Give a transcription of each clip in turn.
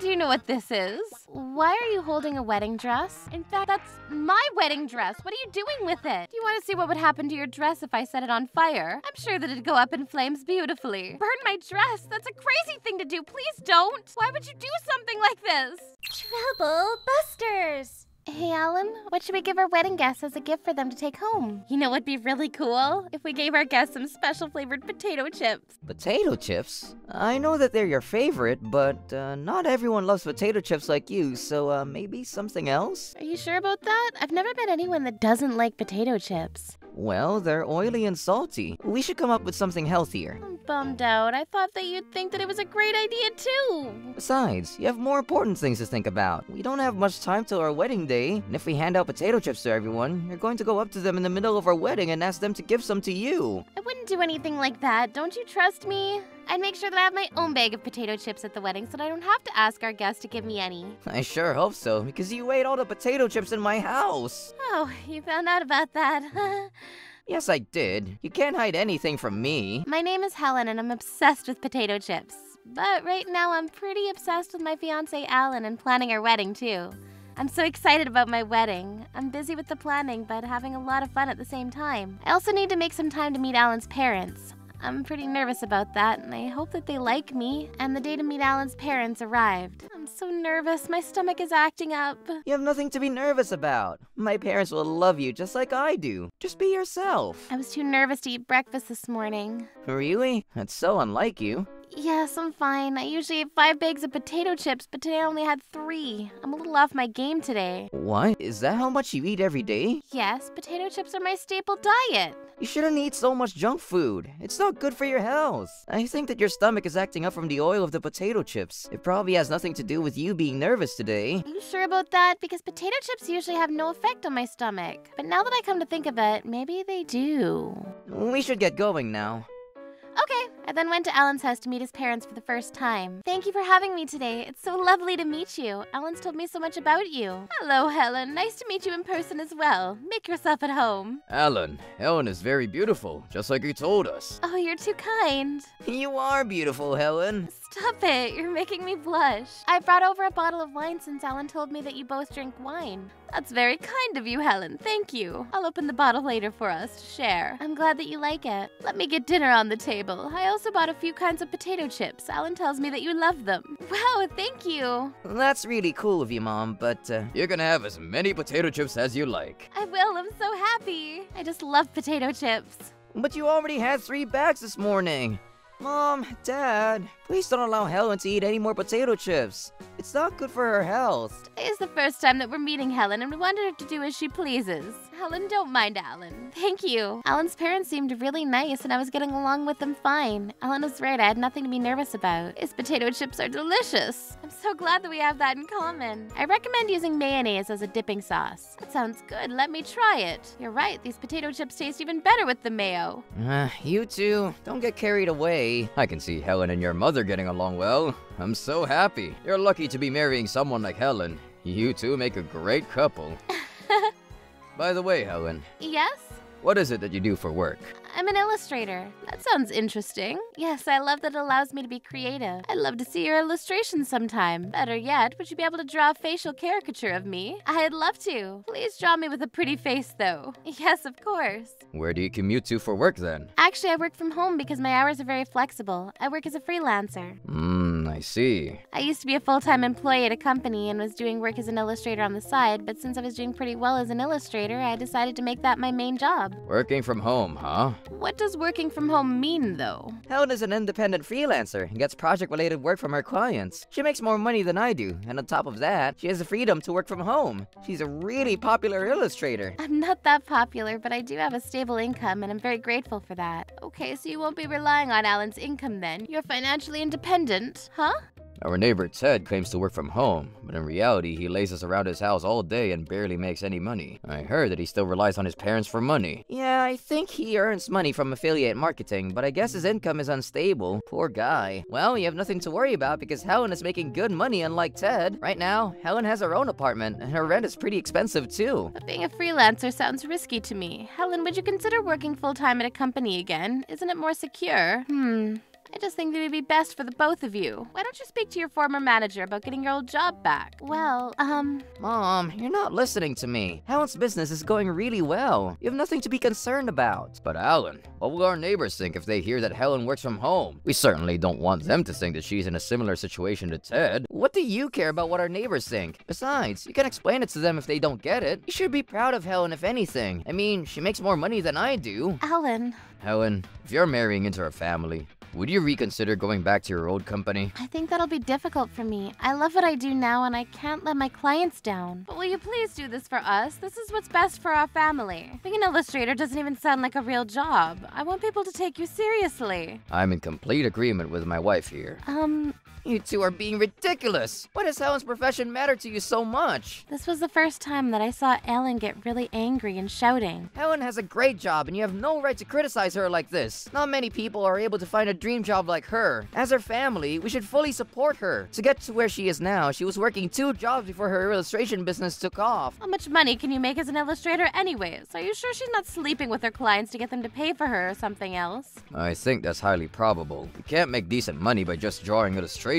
Do you know what this is? Why are you holding a wedding dress? In fact, that's my wedding dress. What are you doing with it? Do you want to see what would happen to your dress if I set it on fire? I'm sure that it'd go up in flames beautifully. Burn my dress? That's a crazy thing to do. Please don't. Why would you do something like this? Trouble Busters! Hey, Alan, what should we give our wedding guests as a gift for them to take home? You know what'd be really cool? If we gave our guests some special flavored potato chips. Potato chips? I know that they're your favorite, but uh, not everyone loves potato chips like you, so uh, maybe something else? Are you sure about that? I've never met anyone that doesn't like potato chips. Well, they're oily and salty. We should come up with something healthier. I'm bummed out. I thought that you'd think that it was a great idea too. Besides, you have more important things to think about. We don't have much time till our wedding day, and if we hand out potato chips to everyone, you're going to go up to them in the middle of our wedding and ask them to give some to you. I wouldn't do anything like that. Don't you trust me? I'd make sure that I have my own bag of potato chips at the wedding so that I don't have to ask our guests to give me any. I sure hope so, because you ate all the potato chips in my house. Oh, you found out about that. Yes, I did. You can't hide anything from me. my name is Helen and I'm obsessed with potato chips. But right now I'm pretty obsessed with my fiance Alan and planning our wedding too. I'm so excited about my wedding. I'm busy with the planning, but having a lot of fun at the same time. I also need to make some time to meet Alan's parents. I'm pretty nervous about that, and I hope that they like me. And the day to meet Alan's parents arrived. I'm so nervous. My stomach is acting up. You have nothing to be nervous about. My parents will love you just like I do. Just be yourself. I was too nervous to eat breakfast this morning. Really? That's so unlike you. Yes, I'm fine. I usually eat five bags of potato chips, but today I only had three. I'm a little off my game today. What? Is that how much you eat every day? Yes, potato chips are my staple diet. You shouldn't eat so much junk food. It's not good for your health. I think that your stomach is acting up from the oil of the potato chips. It probably has nothing to do with you being nervous today. Are you sure about that? Because potato chips usually have no effect on my stomach. But now that I come to think of it, maybe they do. We should get going now. Okay, I then went to Alan's house to meet his parents for the first time. Thank you for having me today. It's so lovely to meet you. Alan's told me so much about you. Hello, Helen. Nice to meet you in person as well. Make yourself at home. Alan, Helen is very beautiful, just like you told us. Oh, you're too kind. You are beautiful, Helen. Stop it. You're making me blush. I brought over a bottle of wine since Alan told me that you both drink wine. That's very kind of you, Helen. Thank you. I'll open the bottle later for us to share. I'm glad that you like it. Let me get dinner on the table. I also bought a few kinds of potato chips. Alan tells me that you love them. Wow, thank you. That's really cool of you, Mom, but uh, You're gonna have as many potato chips as you like. I will. I'm so happy. I just love potato chips. but you already had three bags this morning. Mom, Dad, please don't allow Helen to eat any more potato chips. It's not good for her health. Today is the first time that we're meeting Helen, and we wanted her to do as she pleases. Helen, don't mind Alan. Thank you. Alan's parents seemed really nice, and I was getting along with them fine. Alan was right, I had nothing to be nervous about. His potato chips are delicious. I'm so glad that we have that in common. I recommend using mayonnaise as a dipping sauce. That sounds good. Let me try it. You're right, these potato chips taste even better with the mayo. Uh, you two, don't get carried away. I can see Helen and your mother getting along well. I'm so happy. You're lucky to be marrying someone like Helen. You two make a great couple. By the way, Helen, Yes? what is it that you do for work? I'm an illustrator. That sounds interesting. Yes, I love that it allows me to be creative. I'd love to see your illustrations sometime. Better yet, would you be able to draw a facial caricature of me? I'd love to. Please draw me with a pretty face, though. Yes, of course. Where do you commute to for work then? Actually, I work from home because my hours are very flexible. I work as a freelancer. Hmm, I see. I used to be a full time employee at a company and was doing work as an illustrator on the side, but since I was doing pretty well as an illustrator, I decided to make that my main job. Working from home, huh? What does working from home mean, though? Helen is an independent freelancer and gets project related work from her clients. She makes more money than I do, and on top of that, she has the freedom to work from home. She's a really popular illustrator. I'm not that popular, but I do have a stable income, and I'm very grateful for that. Okay, so you won't be relying on Alan's income then. You're financially independent, huh? Our neighbor Ted claims to work from home, but in reality, he lazes around his house all day and barely makes any money. I heard that he still relies on his parents for money. Yeah, I think he earns money from affiliate marketing, but I guess his income is unstable. Poor guy. Well, you have nothing to worry about because Helen is making good money unlike Ted. Right now, Helen has her own apartment, and her rent is pretty expensive too. But being a freelancer sounds risky to me. Helen, would you consider working full time at a company again? Isn't it more secure? Hmm. I just think it would be best for the both of you. Why don't you speak to your former manager about getting your old job back? Well, um, Mom, you're not listening to me. Helen's business is going really well. You have nothing to be concerned about. But Alan, what will our neighbors think if they hear that Helen works from home? We certainly don't want them to think that she's in a similar situation to Ted. What do you care about what our neighbors think? Besides, you can explain it to them if they don't get it. You should be proud of Helen if anything. I mean, she makes more money than I do. Alan, Helen, if you're marrying into our family, would you reconsider going back to your old company? I think that'll be difficult for me. I love what I do now and I can't let my clients down. But will you please do this for us? This is what's best for our family. Being an illustrator doesn't even sound like a real job. I want people to take you seriously. I'm in complete agreement with my wife here. Um, You two are being ridiculous. Why does Helen's profession matter to you so much? this was the first time that I saw Alan get really angry and shouting. Helen has a great job, and you have no right to criticize her like this. Not many people are able to find a dream job like her. As her family, we should fully support her. To get to where she is now, she was working two jobs before her illustration business took off. How much money can you make as an illustrator anyways? Are you sure she's not sleeping with her clients to get them to pay for her or something else? I think that's highly probable. You can't make decent money by just drawing illustrations.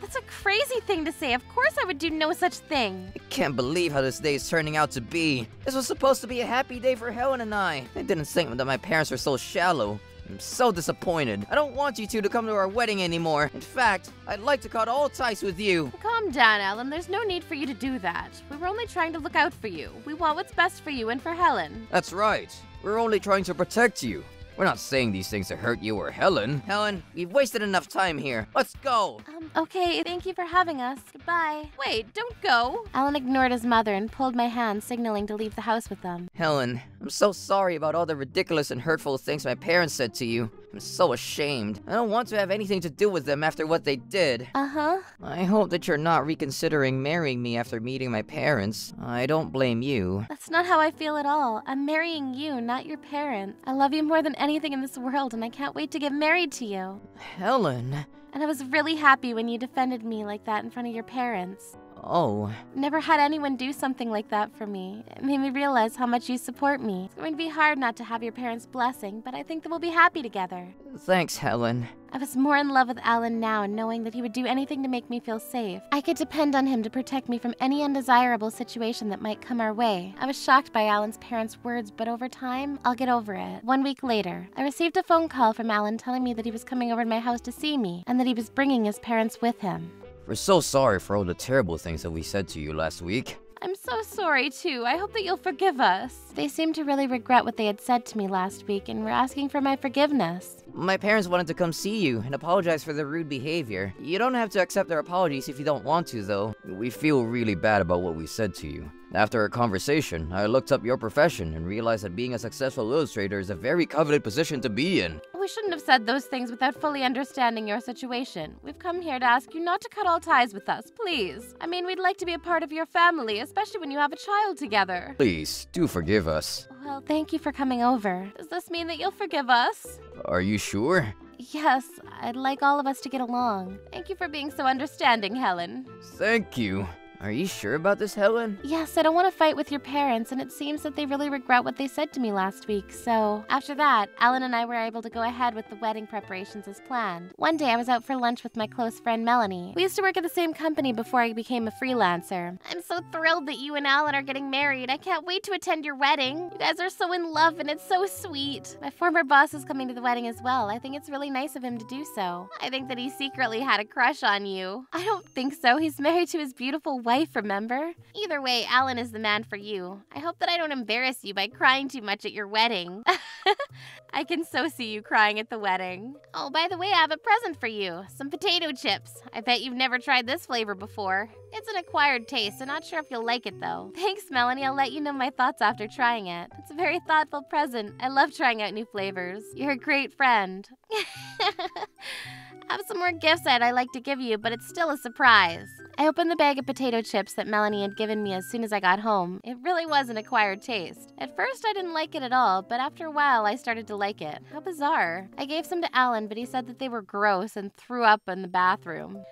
That's a crazy thing to say. Of course I would do no such thing. I can't believe how this day is turning out to be. This was supposed to be a happy day for Helen and I. I didn't think that my parents were so shallow. I'm so disappointed. I don't want you two to come to our wedding anymore. In fact, I'd like to cut all ties with you. Calm down, Alan. There's no need for you to do that. We were only trying to look out for you. We want what's best for you and for Helen. That's right. We're only trying to protect you. We're not saying these things to hurt you or Helen. Helen, we've wasted enough time here. Let's go. Um, okay, thank you for having us. Goodbye. Wait, don't go. Alan ignored his mother and pulled my hand, signaling to leave the house with them. Helen, I'm so sorry about all the ridiculous and hurtful things my parents said to you. I'm so ashamed. I don't want to have anything to do with them after what they did. Uh huh. I hope that you're not reconsidering marrying me after meeting my parents. I don't blame you. That's not how I feel at all. I'm marrying you, not your parents. I love you more than anything in this world, and I can't wait to get married to you. Helen. And I was really happy when you defended me like that in front of your parents. Oh, Never had anyone do something like that for me. It made me realize how much you support me. It's going to be hard not to have your parents' blessing, but I think that we'll be happy together. thanks, Helen. I was more in love with Alan now, knowing that he would do anything to make me feel safe. I could depend on him to protect me from any undesirable situation that might come our way. I was shocked by Alan's parents' words, but over time, I'll get over it. One week later, I received a phone call from Alan telling me that he was coming over to my house to see me and that he was bringing his parents with him. We're so sorry for all the terrible things that we said to you last week. I'm so sorry, too. I hope that you'll forgive us. They seemed to really regret what they had said to me last week and were asking for my forgiveness. My parents wanted to come see you and apologize for their rude behavior. You don't have to accept their apologies if you don't want to, though. We feel really bad about what we said to you. After our conversation, I looked up your profession and realized that being a successful illustrator is a very coveted position to be in. We shouldn't have said those things without fully understanding your situation. We've come here to ask you not to cut all ties with us, please. I mean, we'd like to be a part of your family, especially when you have a child together. Please, do forgive us. Well, thank you for coming over. Does this mean that you'll forgive us? Are you sure? Yes, I'd like all of us to get along. Thank you for being so understanding, Helen. Thank you. Are you sure about this, Helen? Yes, I don't want to fight with your parents, and it seems that they really regret what they said to me last week. So, after that, Alan and I were able to go ahead with the wedding preparations as planned. One day, I was out for lunch with my close friend Melanie. We used to work at the same company before I became a freelancer. I'm so thrilled that you and Alan are getting married. I can't wait to attend your wedding. You guys are so in love, and it's so sweet. My former boss is coming to the wedding as well. I think it's really nice of him to do so. I think that he secretly had a crush on you. I don't think so. He's married to his beautiful wife, remember? Either way, Alan is the man for you. I hope that I don't embarrass you by crying too much at your wedding. I can so see you crying at the wedding. Oh, by the way, I have a present for you some potato chips. I bet you've never tried this flavor before. It's an acquired taste, so not sure if you'll like it though. Thanks, Melanie. I'll let you know my thoughts after trying it. It's a very thoughtful present. I love trying out new flavors. You're a great friend. I have some more gifts that I'd like to give you, but it's still a surprise. I opened the bag of potato chips that Melanie had given me as soon as I got home. It really was an acquired taste. At first, I didn't like it at all, but after a while, I started to like it. How bizarre. I gave some to Alan, but he said that they were gross and threw up in the bathroom.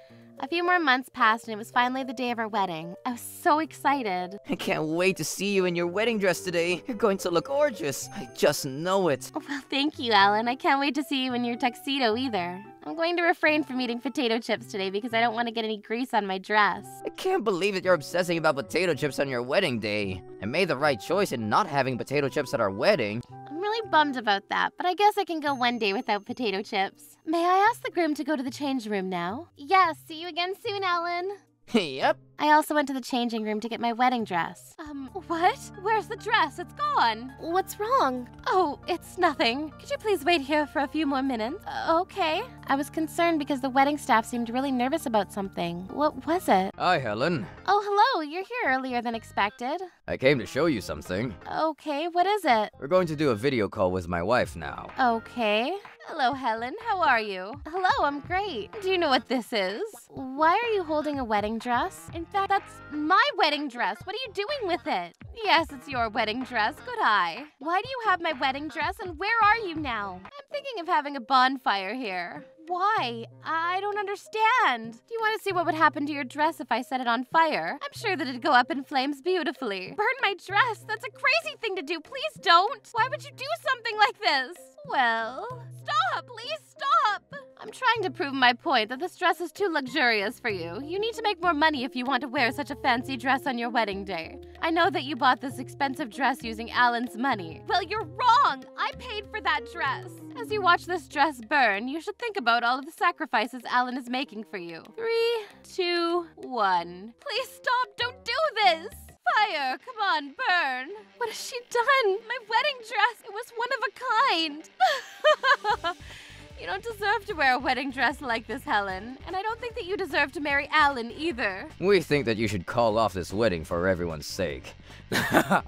A few more months passed, and it was finally the day of our wedding. I was so excited. I can't wait to see you in your wedding dress today. You're going to look gorgeous. I just know it. Well, thank you, Alan. I can't wait to see you in your tuxedo either. I'm going to refrain from eating potato chips today because I don't want to get any grease on my dress. I can't believe that you're obsessing about potato chips on your wedding day. I made the right choice in not having potato chips at our wedding. I'm really bummed about that, but I guess I can go one day without potato chips. May I ask the groom to go to the change room now? Yes, see you again soon, Ellen. Yep. I also went to the changing room to get my wedding dress. Um, what? Where's the dress? It's gone. What's wrong? Oh, it's nothing. Could you please wait here for a few more minutes? Uh, okay. I was concerned because the wedding staff seemed really nervous about something. What was it? Hi, Helen. Oh, hello. You're here earlier than expected. I came to show you something. Okay, what is it? We're going to do a video call with my wife now. Okay. Hello, Helen. How are you? Hello, I'm great. Do you know what this is? Why are you holding a wedding dress? In fact, that's my wedding dress. What are you doing with it? Yes, it's your wedding dress. Good eye. Why do you have my wedding dress and where are you now? I'm thinking of having a bonfire here. Why? I don't understand. Do you want to see what would happen to your dress if I set it on fire? I'm sure that it'd go up in flames beautifully. Burn my dress? That's a crazy thing to do. Please don't. Why would you do something like this? Well, stop. Please stop. I'm trying to prove my point that this dress is too luxurious for you. You need to make more money if you want to wear such a fancy dress on your wedding day. I know that you bought this expensive dress using Alan's money. Well, you're wrong. I paid for that dress. As you watch this dress burn, you should think about all of the sacrifices Alan is making for you. Three, two, one. Please stop. Don't do this. Fire! Come on, burn! What has she done? My wedding dress! It was one of a kind! you don't deserve to wear a wedding dress like this, Helen. And I don't think that you deserve to marry Alan either. We think that you should call off this wedding for everyone's sake. How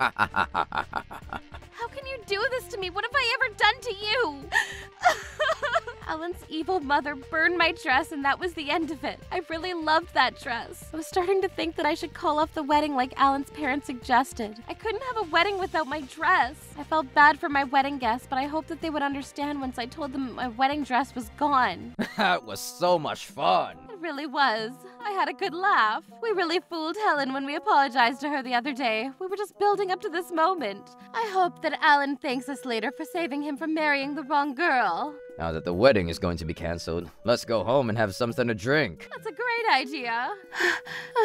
can you do this to me? What have I ever done to you? Alan's evil mother burned my dress, and that was the end of it. I really loved that dress. I was starting to think that I should call off the wedding like Alan's parents suggested. I couldn't have a wedding without my dress. I felt bad for my wedding guests, but I hoped that they would understand once I told them my wedding dress was gone. that was so much fun. It really was. I had a good laugh. We really fooled Helen when we apologized to her the other day. We were just building up to this moment. I hope that Alan thanks us later for saving him from marrying the wrong girl. Now that the wedding is going to be cancelled, let's go home and have something to drink. That's a great idea. Oh,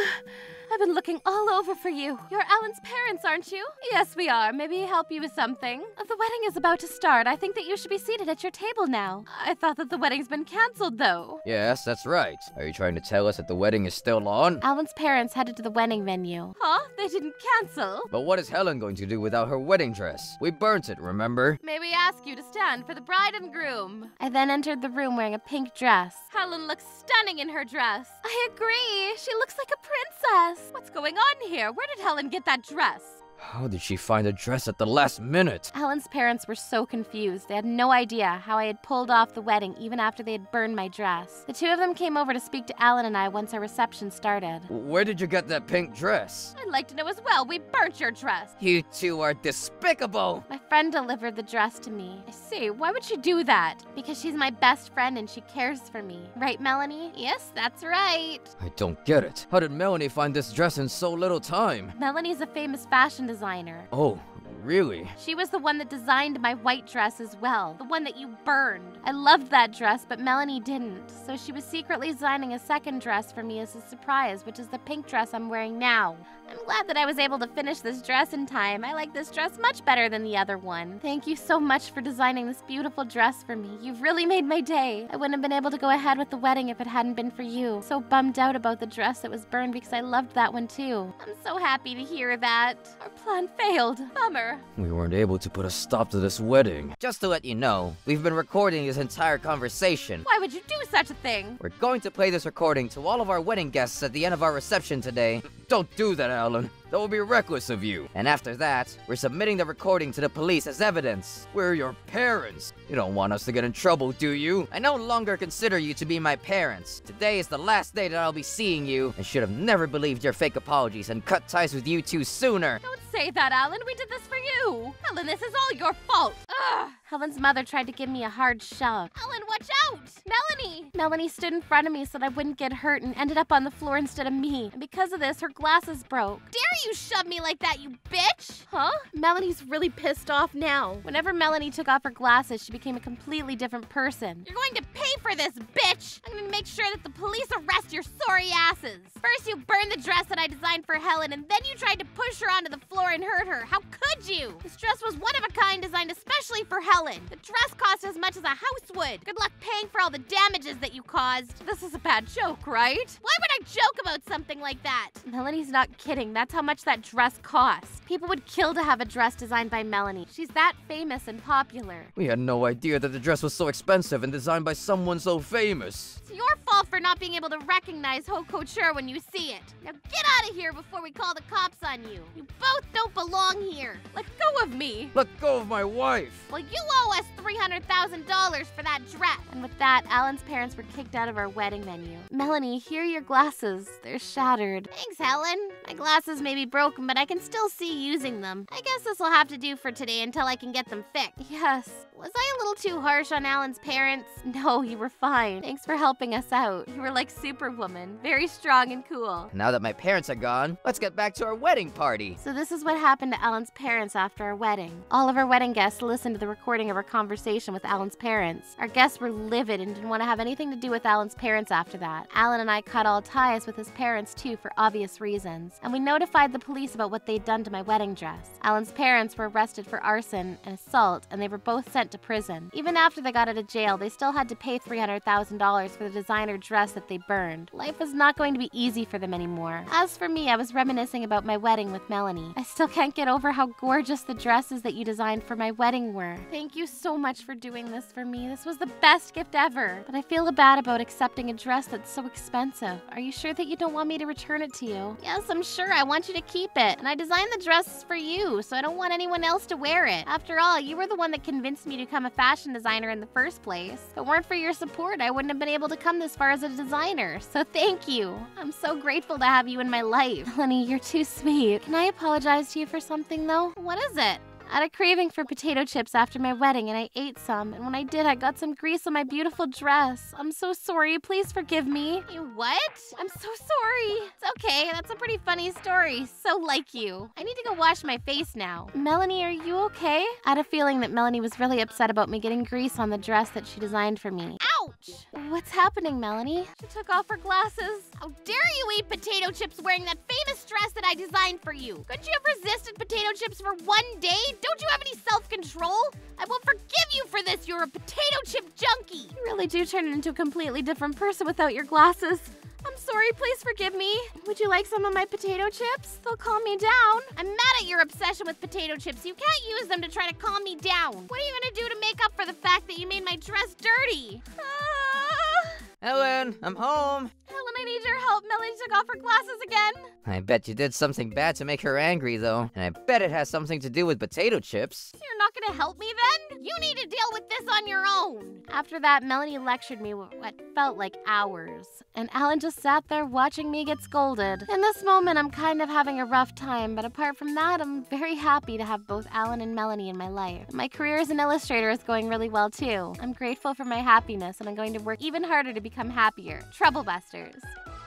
I've been looking all over for you. You're Alan's parents, aren't you? Yes, we are. Maybe help you with something. The wedding is about to start. I think that you should be seated at your table now. I thought that the wedding's been canceled, though. Yes, that's right. Are you trying to tell us that the wedding is still on? Alan's parents headed to the wedding venue. Huh? They didn't cancel? But what is Helen going to do without her wedding dress? We burnt it, remember? May we ask you to stand for the bride and groom? I then entered the room wearing a pink dress. Helen looks stunning in her dress. I agree. She looks like a princess. What's going on here? Where did Helen get that dress? How did she find a dress at the last minute? Helen's parents were so confused. They had no idea how I had pulled off the wedding even after they had burned my dress. The two of them came over to speak to Alan and I once our reception started. Where did you get that pink dress? I'd like to know as well. We burnt your dress. You two are despicable. My friend delivered the dress to me. I see. Why would she do that? Because she's my best friend and she cares for me. Right, Melanie? Yes, that's right. I don't get it. How did Melanie find this dress in so little time? Melanie's a famous fashion designer. Oh, really? She was the one that designed my white dress as well, the one that you burned. I loved that dress, but Melanie didn't, so she was secretly designing a second dress for me as a surprise, which is the pink dress I'm wearing now. I'm glad that I was able to finish this dress in time. I like this dress much better than the other one. Thank you so much for designing this beautiful dress for me. You've really made my day. I wouldn't have been able to go ahead with the wedding if it hadn't been for you. So bummed out about the dress that was burned because I loved that one too. I'm so happy to hear that. Our plan failed. Bummer. We weren't able to put a stop to this wedding. Just to let you know, we've been recording this entire conversation. Why would you do such a thing? We're going to play this recording to all of our wedding guests at the end of our reception today. Don't do that, Alan. That would be reckless of you. And after that, we're submitting the recording to the police as evidence. We're your parents. You don't want us to get in trouble, do you? I no longer consider you to be my parents. Today is the last day that I'll be seeing you. I should have never believed your fake apologies and cut ties with you two sooner. Don't say that, Alan. We did this for you. Helen, this is all your fault. Ugh. Helen's mother tried to give me a hard shove. Helen, watch out! Melanie! Melanie stood in front of me so that I wouldn't get hurt and ended up on the floor instead of me. And because of this, her glasses broke. Dare you shove me like that, you bitch? Huh? Melanie's really pissed off now. Whenever Melanie took off her glasses, she became a completely different person. You're going to pay for this, bitch! I'm gonna make sure that the police arrest your sorry asses. First, you burned the dress that I designed for Helen, and then you tried to push her onto the floor and hurt her. How could you? This dress was one of a kind designed especially for Helen. The dress cost as much as a house would. Good luck paying for all the damages that you caused. This is a bad joke, right? Why would I joke about something like that? Melanie's not kidding. That's how much that dress costs. People would kill to have a dress designed by Melanie. She's that famous and popular. We had no idea that the dress was so expensive and designed by someone so famous. It's your fault for not being able to recognize haute couture when you see it. Now get out of here before we call the cops on you. You both don't belong here. Let go of me. Let go of my wife. Well, you owe us $300,000 for that dress. And with that, Alan's parents were kicked out of our wedding venue. Melanie, here are your glasses. They're shattered. Thanks, Helen. My glasses may be broken, but I can still see using them. I guess this will have to do for today until I can get them fixed. Yes. Was I a little too harsh on Alan's parents? No, you were fine. Thanks for helping us out. You were like Superwoman, very strong and cool. Now that my parents are gone, let's get back to our wedding party. So this is what happened to Alan's parents after our wedding. All of our wedding guests listened to the recording of our conversation with Alan's parents. Our guests were livid and didn't want to have anything to do with Alan's parents after that. Alan and I cut all ties with his parents too for obvious reasons, and we notified the police about what they'd done to my wedding dress. Alan's parents were arrested for arson and assault, and they were both sent to prison. Even after they got out of jail, they still had to pay $300,000 for the designer dress that they burned. Life was not going to be easy for them anymore. As for me, I was reminiscing about my wedding with Melanie. I still can't get over how gorgeous the dresses that you designed for my wedding were. Thank you so much for doing this for me. This was the best gift ever. But I feel bad about accepting a dress that's so expensive. Are you sure that you don't want me to return it to you? Yes, I'm sure. I want you to keep it. And I designed the dress for you, so I don't want anyone else to wear it. After all, you were the one that convinced me to become a fashion designer in the first place. If it weren't for your support, I wouldn't have been able to come this far as a designer. So thank you. I'm so grateful to have you in my life. Honey, you're too sweet. Can I apologize to you for something though? What is it? I had a craving for potato chips after my wedding and I ate some. And when I did, I got some grease on my beautiful dress. I'm so sorry. Please forgive me. You what? I'm so sorry. It's okay. That's a pretty funny story. So like you. I need to go wash my face now. Melanie, are you okay? I had a feeling that Melanie was really upset about me getting grease on the dress that she designed for me. Ouch! What's happening, Melanie? She took off her glasses. How dare you eat potato chips wearing that famous dress that I designed for you? Couldn't you have resisted potato chips for one day? Don't you have any self control? I won't forgive you for this. You're a potato chip junkie. You really do turn into a completely different person without your glasses. I'm sorry, please forgive me. Would you like some of my potato chips? They'll calm me down. I'm mad at your obsession with potato chips. You can't use them to try to calm me down. What are you gonna do to make up for the fact that you made my dress dirty? Ah. Helen, I'm home. Helen, I need your help. Melanie took off her glasses again. I bet you did something bad to make her angry, though. And I bet it has something to do with potato chips. You're not gonna help me then? You need to deal with this on your own. After that, Melanie lectured me what felt like hours. And Alan just sat there watching me get scolded. In this moment, I'm kind of having a rough time, but apart from that, I'm very happy to have both Alan and Melanie in my life. My career as an illustrator is going really well too. I'm grateful for my happiness, and I'm going to work even harder to become happier. Troublebusters.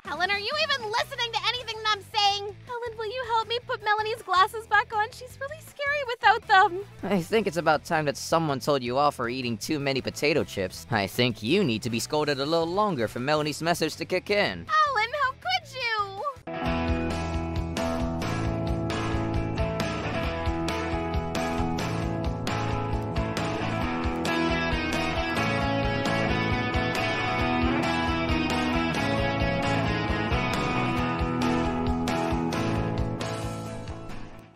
Helen, are you even listening to anything that I'm saying? Helen, will you help me put Melanie's glasses back on? She's really scary without them. I think it's about time that someone told you off for eating too many potato chips. I think you need to be scolded a little longer for Melanie's message to kick in.